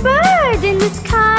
bird in the sky.